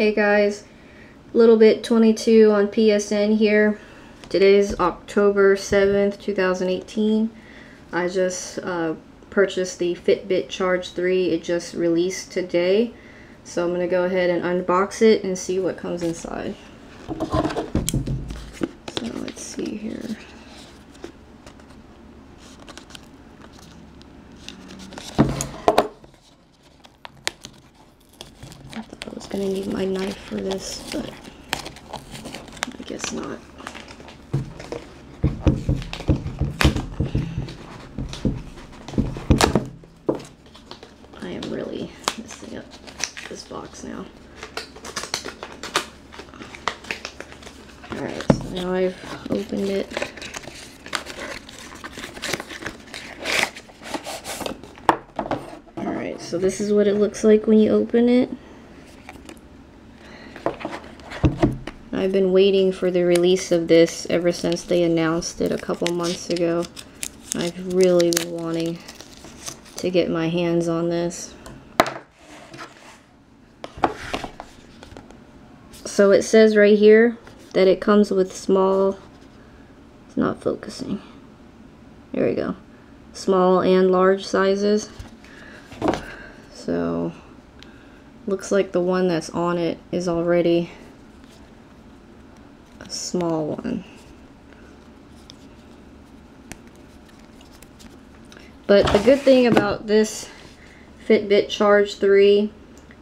Hey guys, little bit 22 on PSN here. Today's October 7th, 2018. I just uh, purchased the Fitbit Charge 3. It just released today. So I'm going to go ahead and unbox it and see what comes inside. So let's see here. gonna need knife for this, but I guess not. I am really messing up this box now. Alright, so now I've opened it. Alright, so this is what it looks like when you open it. I've been waiting for the release of this ever since they announced it a couple months ago. I've really been wanting to get my hands on this. So it says right here that it comes with small, it's not focusing. There we go. Small and large sizes. So looks like the one that's on it is already small one. But the good thing about this Fitbit Charge 3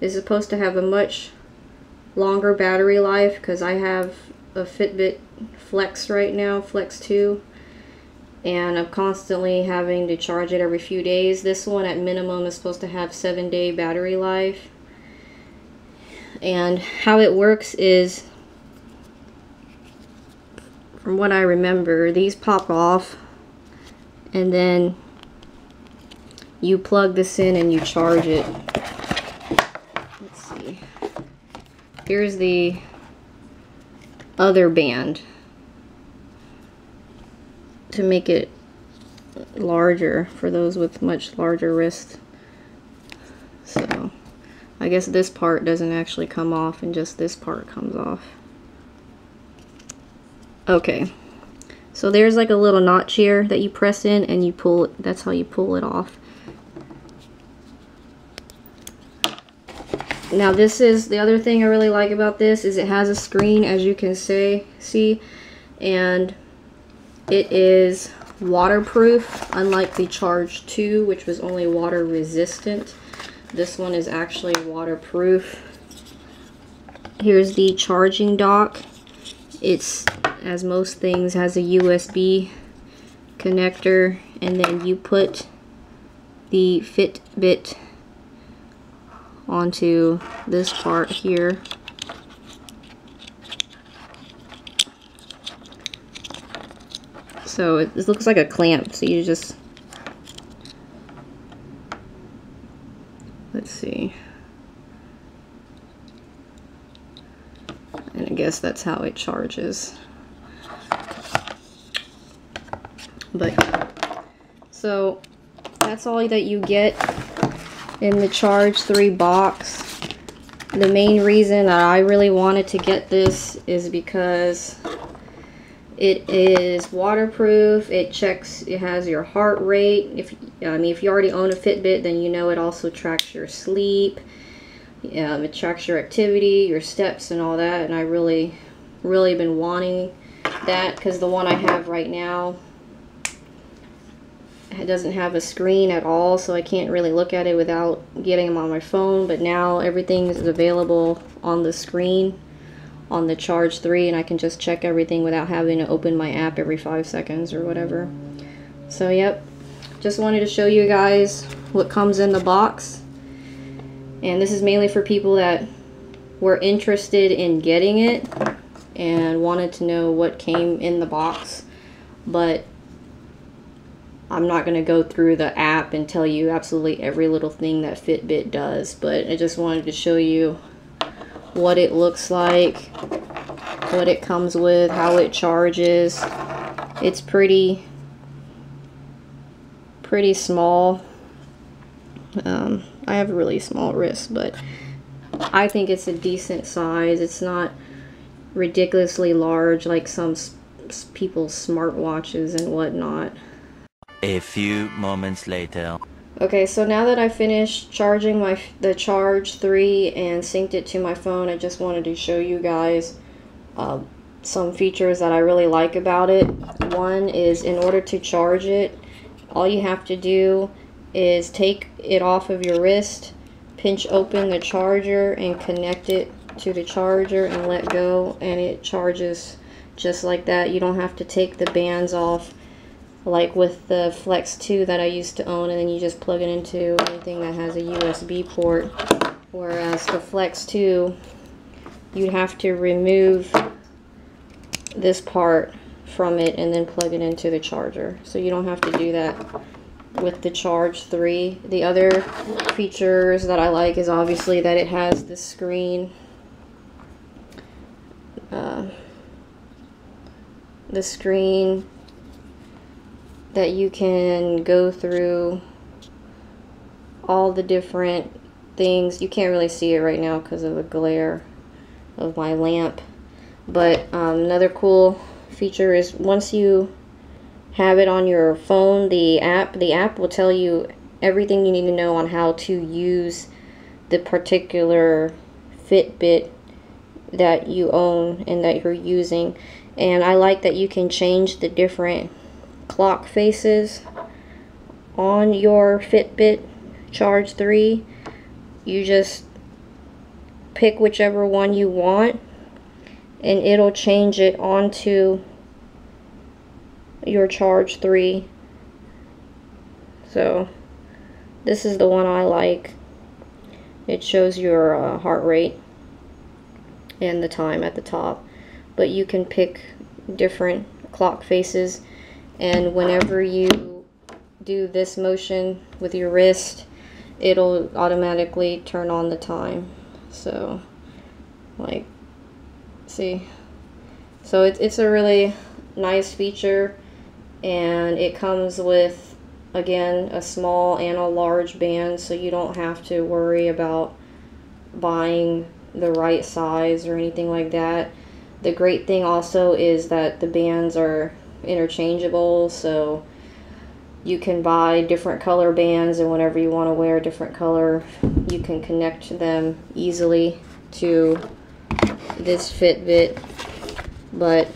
is supposed to have a much longer battery life because I have a Fitbit Flex right now, Flex 2, and I'm constantly having to charge it every few days. This one at minimum is supposed to have 7 day battery life. And how it works is from what I remember, these pop off and then you plug this in and you charge it. Let's see. Here's the other band to make it larger for those with much larger wrists. So I guess this part doesn't actually come off and just this part comes off. Okay. So there's like a little notch here that you press in and you pull it. That's how you pull it off. Now this is the other thing I really like about this is it has a screen as you can say see and it is waterproof unlike the Charge 2 which was only water resistant. This one is actually waterproof. Here's the charging dock. It's as most things, has a USB connector and then you put the Fitbit onto this part here. So it, looks like a clamp, so you just, let's see. And I guess that's how it charges. But so that's all that you get in the Charge 3 box. The main reason that I really wanted to get this is because it is waterproof. It checks, it has your heart rate. If I mean, if you already own a Fitbit, then you know it also tracks your sleep. Um, it tracks your activity, your steps, and all that. And I really, really been wanting that because the one I have right now it doesn't have a screen at all, so I can't really look at it without getting them on my phone. But now everything is available on the screen on the Charge 3, and I can just check everything without having to open my app every five seconds or whatever. So, yep. Just wanted to show you guys what comes in the box. And this is mainly for people that were interested in getting it and wanted to know what came in the box. But I'm not going to go through the app and tell you absolutely every little thing that Fitbit does, but I just wanted to show you what it looks like, what it comes with, how it charges. It's pretty, pretty small. Um, I have a really small wrist, but I think it's a decent size. It's not ridiculously large like some people's smartwatches and whatnot. A few moments later. Okay, so now that I finished charging my the Charge 3 and synced it to my phone, I just wanted to show you guys uh, some features that I really like about it. One is in order to charge it, all you have to do is take it off of your wrist, pinch open the charger and connect it to the charger and let go and it charges just like that. You don't have to take the bands off like with the Flex 2 that I used to own and then you just plug it into anything that has a USB port. Whereas the Flex 2, you'd have to remove this part from it and then plug it into the charger. So you don't have to do that with the Charge 3. The other features that I like is obviously that it has the screen. Uh, the screen that you can go through all the different things. You can't really see it right now because of the glare of my lamp. But um, another cool feature is once you have it on your phone, the app, the app will tell you everything you need to know on how to use the particular Fitbit that you own and that you're using. And I like that you can change the different clock faces on your Fitbit Charge 3. You just pick whichever one you want and it'll change it onto your Charge 3. So this is the one I like. It shows your uh, heart rate and the time at the top. But you can pick different clock faces and whenever you do this motion with your wrist it'll automatically turn on the time. So like see? So it, it's a really nice feature and it comes with again a small and a large band so you don't have to worry about buying the right size or anything like that. The great thing also is that the bands are interchangeable so you can buy different color bands and whenever you want to wear a different color you can connect them easily to this Fitbit. But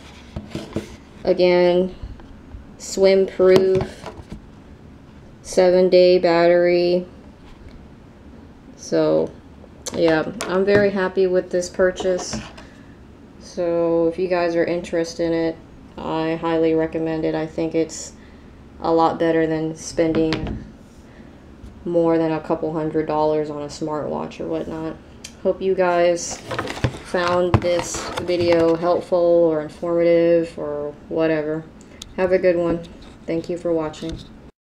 again swim proof seven day battery. So yeah I'm very happy with this purchase. So if you guys are interested in it I highly recommend it. I think it's a lot better than spending more than a couple hundred dollars on a smartwatch or whatnot. Hope you guys found this video helpful or informative or whatever. Have a good one. Thank you for watching.